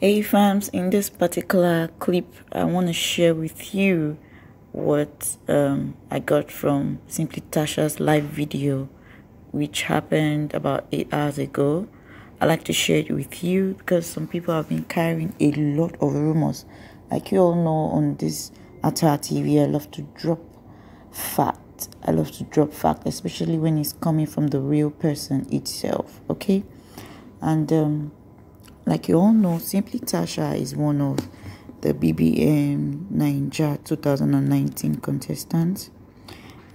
Hey fams, in this particular clip, I want to share with you what um, I got from Symply Tacha's live video, which happened about eight hours ago. I like to share it with you because some people have been carrying a lot of rumors. Like you all know, on this Atara TV, I love to drop fact. I love to drop fact, especially when it's coming from the real person itself. Okay, and um, like you all know, Symply Tacha is one of the BBNaija 2019 contestants.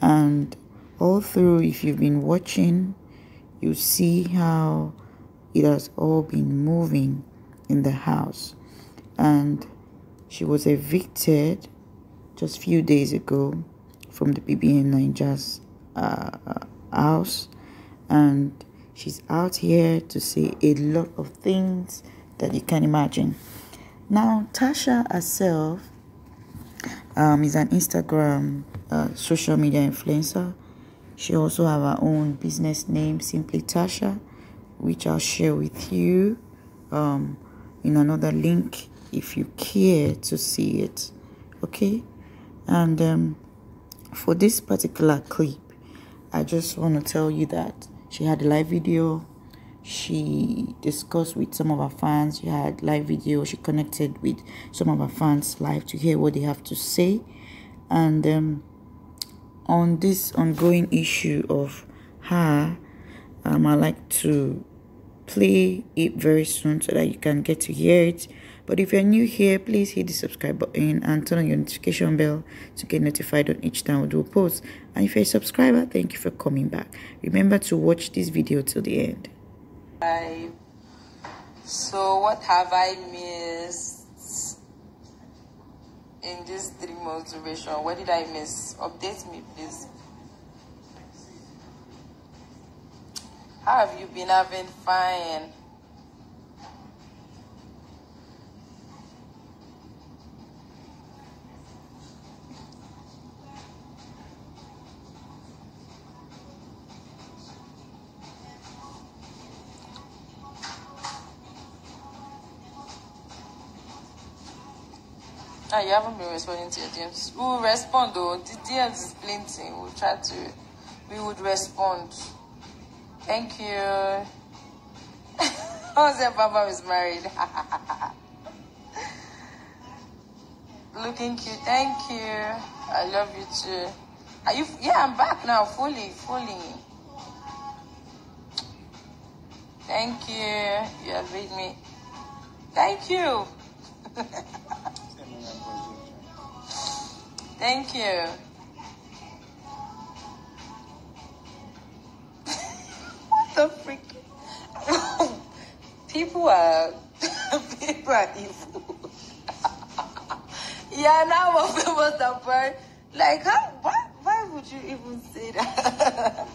And all through, if you've been watching, you see how it has all been moving in the house. And she was evicted just a few days ago from the BBNaija's uh, house. And She's out here to say a lot of things that you can imagine. Now, Tacha herself um, is an Instagram uh, social media influencer. She also have her own business name, Symply Tacha, which I'll share with you um, in another link if you care to see it. Okay, and um, for this particular clip, I just want to tell you that she had a live video. She discussed with some of her fans. She had live video. She connected with some of her fans live to hear what they have to say. And um, on this ongoing issue of her, um, I like to play it very soon so that you can get to hear it. But if you're new here, please hit the subscribe button and turn on your notification bell to get notified on each time we do a post. And if you're a subscriber, thank you for coming back. Remember to watch this video till the end. Hi. So what have I missed in this dream motivation? What did I miss? Update me, please. How have you been having fun? Ah, you haven't been responding to your DMs. We will respond though. The DMs is plenty. We'll try to, we would respond. Thank you. Your Papa is married? Looking cute. Thank you. I love you too. Are you? Yeah, I'm back now, fully, fully. Thank you. You have made me. Thank you. Thank you. The freak? people are people are evil. yeah, now more famous than bird. Like, how? Why? Why would you even say that?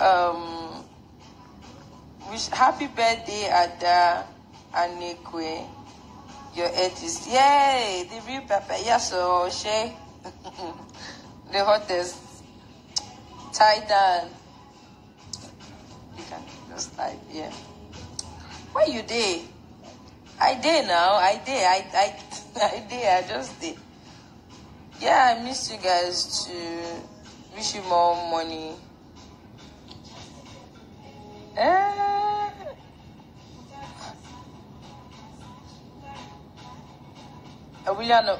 um, wish happy birthday, Ada Anekwe your edges. Yay! The real pepper. Yes, so she the hottest. Down. You can just type, yeah. Where you did? I did now. I did. I I I did. I just did. Yeah, I miss you guys to wish you more money. Eh. William,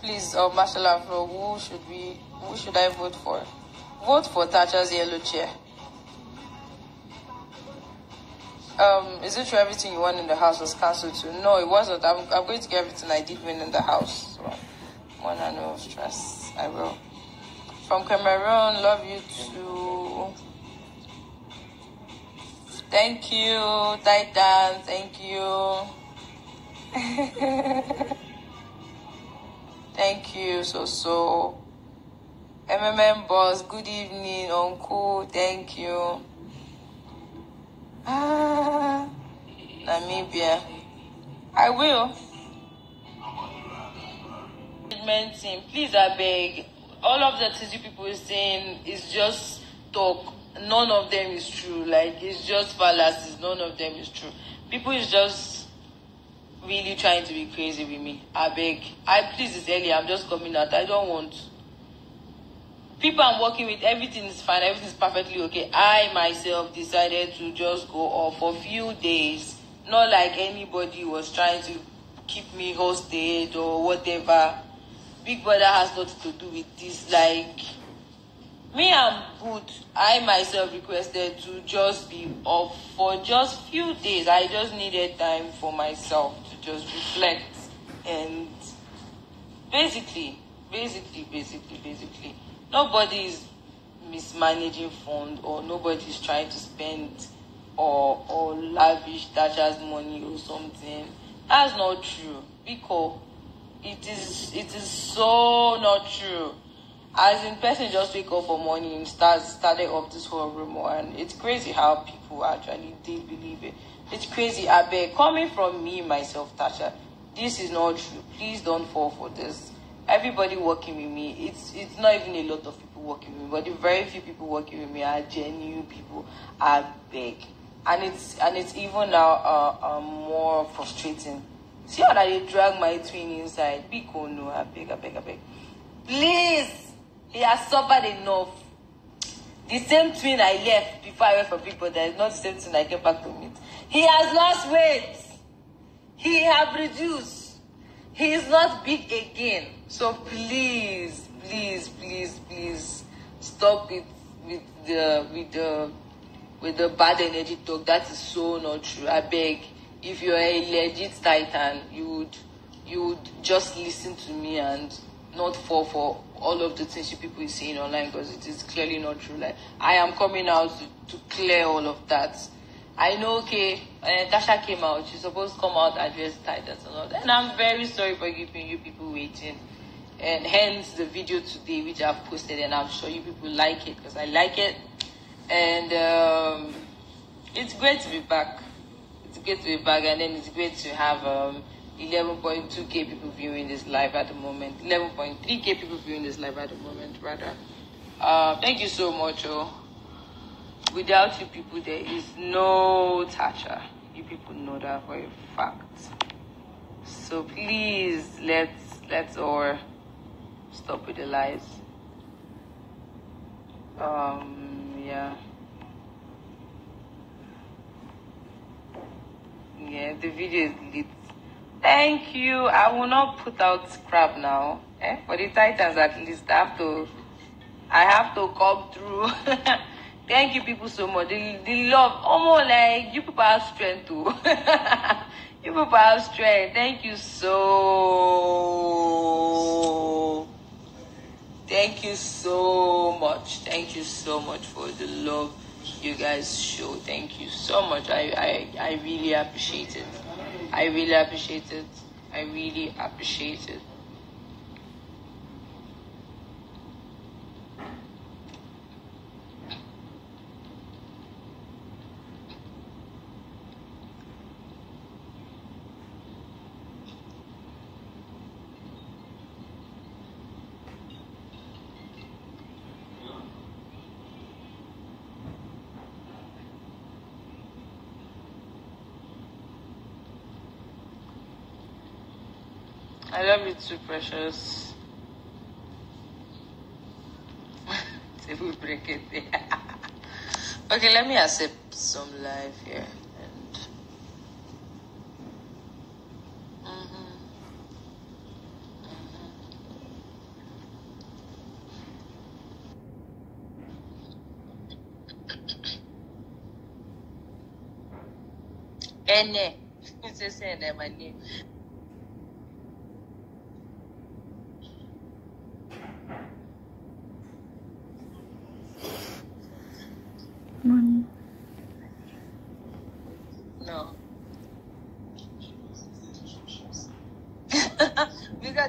please, uh, Marshall Afro, who should we, who should I vote for? Vote for Thatcher's yellow chair. Um, is it true everything you want in the house was cancelled too? No, it wasn't. I'm, I'm going to get everything I did win in the house. So, one and no stress. I will. From Cameroon, love you too. Thank you, Titan. Thank you. Thank you, so so. MMM boss, good evening, uncle. Thank you. Ah, Namibia. I will. Team, please, I beg. All of the TZ people saying is just talk. none of them is true. Like it's just fallacies. None of them is true. People is just really trying to be crazy with me. I beg. I please this early. I'm just coming out. I don't want. People I'm working with, everything is fine. Everything is perfectly okay. I myself decided to just go off for a few days. Not like anybody was trying to keep me hosted or whatever. Big brother has nothing to do with this. Like me i'm good i myself requested to just be off for just few days i just needed time for myself to just reflect and basically basically basically basically nobody is mismanaging fund or nobody is trying to spend or or lavish Tasha's money or something that's not true because it is it is so not true as in person just wake up for morning start started off this whole rumor and it's crazy how people actually did believe it. It's crazy. I coming from me myself, Tasha, this is not true. Please don't fall for this. Everybody working with me, it's it's not even a lot of people working with me, but the very few people working with me are genuine people. I beg. And it's and it's even now uh, uh, more frustrating. See how they drag my twin inside. Be cool, no, I beg, I beg, I beg. Please he has suffered enough. The same twin I left before I went for people, that is not the same twin I came back to meet. He has lost weight. He have reduced. He is not big again. So please, please, please, please stop it with the with the with the bad energy talk. That is so not true. I beg. If you're a legit titan, you would you would just listen to me and not fall for all of the things you people is saying online because it is clearly not true. Like I am coming out to, to clear all of that. I know, okay, uh, Tacha came out. She's supposed to come out address titles and all that. And I'm very sorry for keeping you people waiting. And hence the video today, which I've posted, and I'm sure you people like it because I like it. And um, it's great to be back. It's great to be back, and then it's great to have um, 11.2k people viewing this live at the moment. 11.3k people viewing this live at the moment, rather. Uh, thank you so much. Oh. Without you people, there is no Tacha. You people know that for a fact. So please, let's let's all stop with the lies. Um, yeah. Yeah, the video is lit Thank you. I will not put out scrap now. Eh? For the Titans, at least, I have to, I have to come through. Thank you, people, so much. The, the love, almost like you people have strength too. Oh. you people have strength. Thank you so. Thank you so much. Thank you so much for the love you guys show. Thank you so much. I, I, I really appreciate it. I really appreciate it. I really appreciate it. I love you too, precious. if we break it, okay, let me accept some life here. And mm-hmm. Ene, just saying that my name.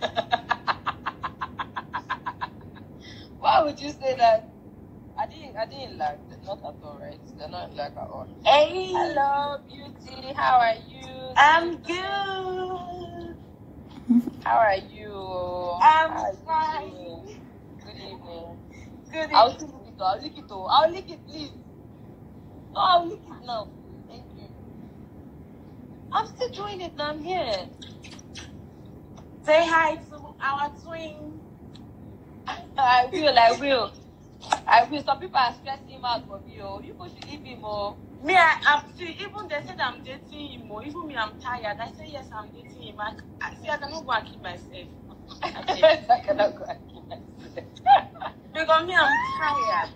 Why would you say that? I didn't. I didn't like. Not at all, right? They're not like at all. Hey, Hello, beauty. How are you? I'm good. How are you? I'm How are you fine. Good evening. Good. I'll lick it. I'll lick it. I'll lick it, please. No, I'll lick it now. Thank you. I'm still doing it now. I'm here. Say hi to our twin. I will. I will. I will. Some people are stressing him out for me. Oh, you should leave him. Oh. Me, I, I'm see, even they said I'm dating him. Or even me, I'm tired. I say yes, I'm dating him. I, I see, I cannot go and keep myself. I cannot go and kill myself. Because me, I'm tired.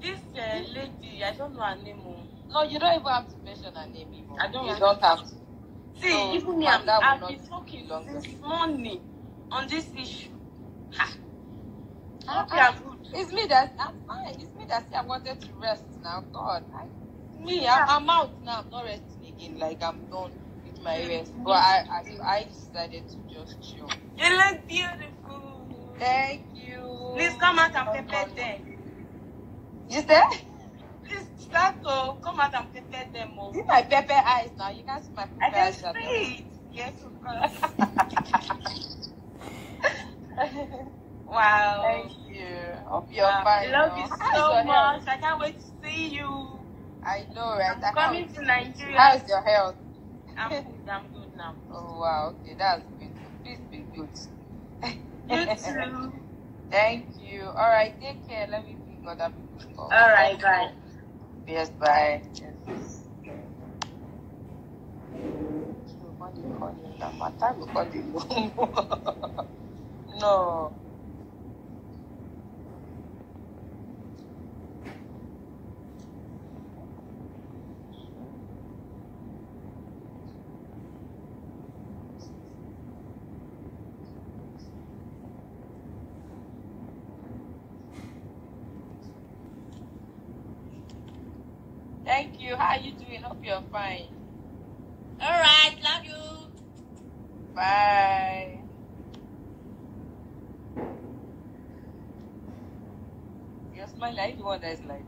This uh, lady, I don't know her name. oh. No, you don't even have to mention her name. Imo. I don't You don't have to. See, No, even me, I've, I've been talking since morning on this issue. Ha. You are good. It's me that I'm fine. It's me that I wanted to rest now. God, I, me, I'm, I'm out now. I'm not resting again. Like I'm done with my rest. But I, I, I decided to just chill. You look beautiful. Thank you. Please come out and prepare them. You said? Start to come out and prepare them. Oh. See my pepper eyes now. You can't see my I can eyes. at all. see it. Yes, of course. wow. Thank you. Hope you're Wow. fine. I love you now. How's so health? much. I can't wait to see you. I know, right? I I'm coming to Nigeria. How's your health? I'm good. I'm good now. Oh wow, okay, that's good. Please be good. You too. Thank you. All right, take care. Let me pick other people's call. All right, bye. Yes, bye. Yes. Nobody call you that matter. We call you. No. Thank doing? Hope you're fine. All right. Love you. Bye. You're smiling. Are you one that is like?